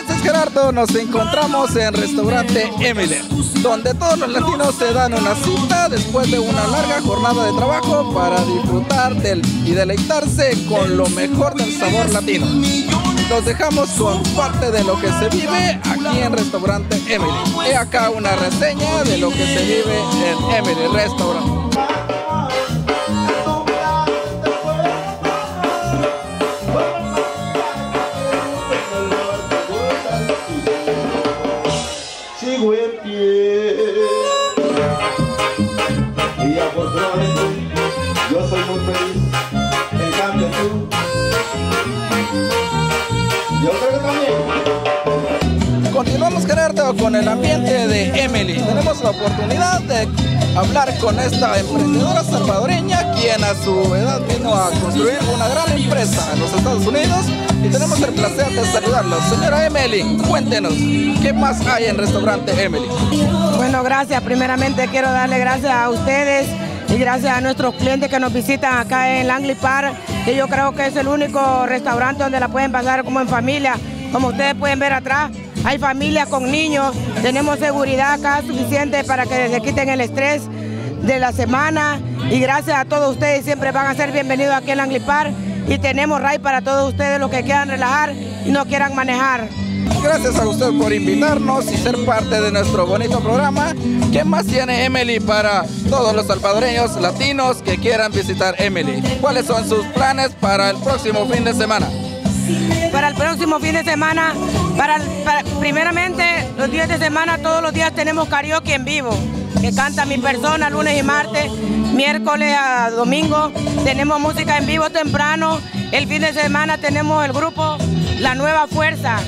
Entonces Gerardo, nos encontramos en restaurante Emily, donde todos los latinos se dan una cita después de una larga jornada de trabajo para disfrutar del, y deleitarse con lo mejor del sabor latino. Nos dejamos con parte de lo que se vive aquí en restaurante Emily. He acá una reseña de lo que se vive en Emily Restaurant. Con el ambiente de Emily. Tenemos la oportunidad de hablar con esta emprendedora salvadoreña quien a su edad vino a construir una gran empresa en los Estados Unidos y tenemos el placer de saludarla. Señora Emily, cuéntenos, ¿qué más hay en restaurante Emily? Bueno, gracias. Primeramente quiero darle gracias a ustedes y gracias a nuestros clientes que nos visitan acá en Langley Park, que yo creo que es el único restaurante donde la pueden pasar como en familia. Como ustedes pueden ver atrás, hay familias con niños, tenemos seguridad acá suficiente para que se quiten el estrés de la semana y gracias a todos ustedes siempre van a ser bienvenidos aquí en Langley Park y tenemos RAI para todos ustedes los que quieran relajar y no quieran manejar. Gracias a usted por invitarnos y ser parte de nuestro bonito programa. ¿Qué más tiene Emily para todos los salvadoreños latinos que quieran visitar Emily? ¿Cuáles son sus planes para el próximo fin de semana? Para el próximo fin de semana, para, primeramente los días de semana, todos los días tenemos karaoke en vivo, que canta mi persona lunes y martes, miércoles a domingo, tenemos música en vivo temprano, el fin de semana tenemos el grupo La Nueva Fuerza,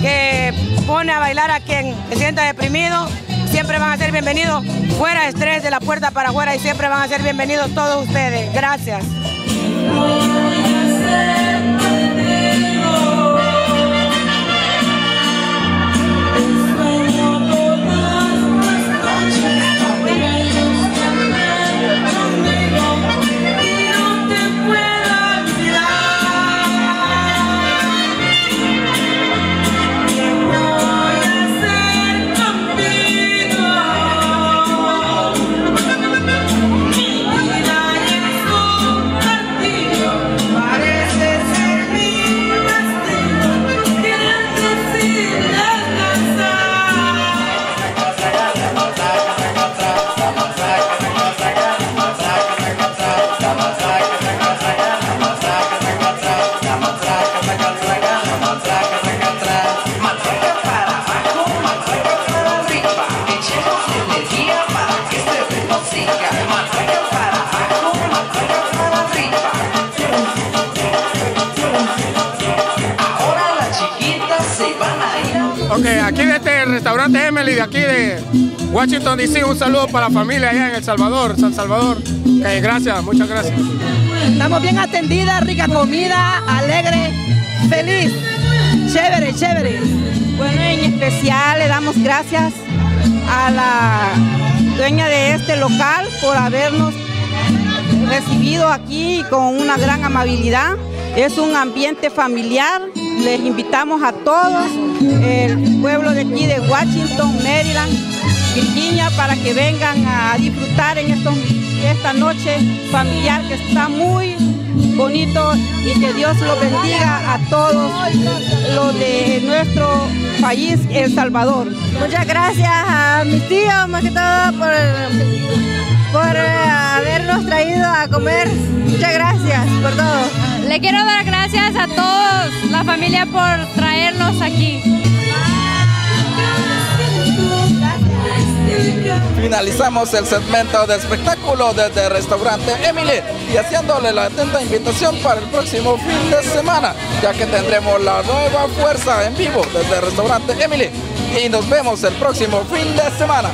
que pone a bailar a quien se sienta deprimido, siempre van a ser bienvenidos, fuera estrés, de la puerta para afuera y siempre van a ser bienvenidos todos ustedes. Gracias. Ok, aquí de este restaurante Emily, de aquí de Washington DC, un saludo para la familia allá en El Salvador, San Salvador. Ok, gracias, muchas gracias. Estamos bien atendidas, rica comida, alegre, feliz, chévere, chévere. Bueno, en especial le damos gracias a la dueña de este local por habernos recibido aquí con una gran amabilidad. Es un ambiente familiar. Les invitamos a todos, el pueblo de aquí de Washington, Maryland, Virginia, para que vengan a disfrutar en esta noche familiar que está muy bonito y que Dios los bendiga a todos los de nuestro país, El Salvador. Muchas gracias a mis tíos, más que todo, por, por eh, habernos traído a comer. Muchas gracias por todo. Le quiero dar gracias a todos, la familia, por traernos aquí. Finalizamos el segmento de espectáculo desde el restaurante Emily y haciéndole la atenta invitación para el próximo fin de semana, ya que tendremos la nueva fuerza en vivo desde el restaurante Emily. Y nos vemos el próximo fin de semana.